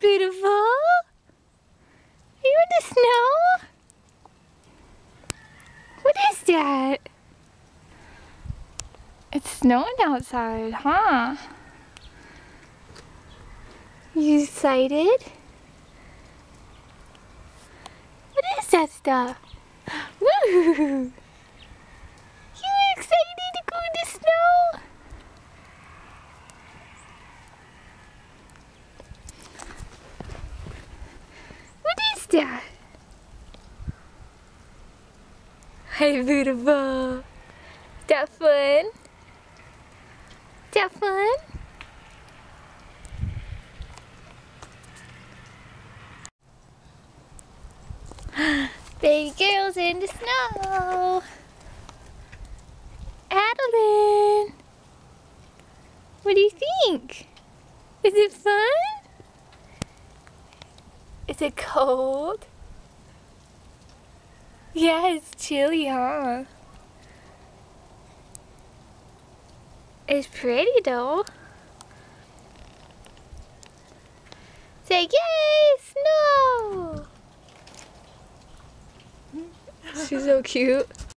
beautiful. Are you in the snow? What is that? It's snowing outside, huh? You excited? What is that stuff? You excited to go in the snow? That? Hey, beautiful. That fun? That fun? Baby girl's in the snow. Adalyn. What do you think? Is it fun? Is it cold? Yeah, it's chilly, huh? It's pretty though. Say yay, snow! She's so cute.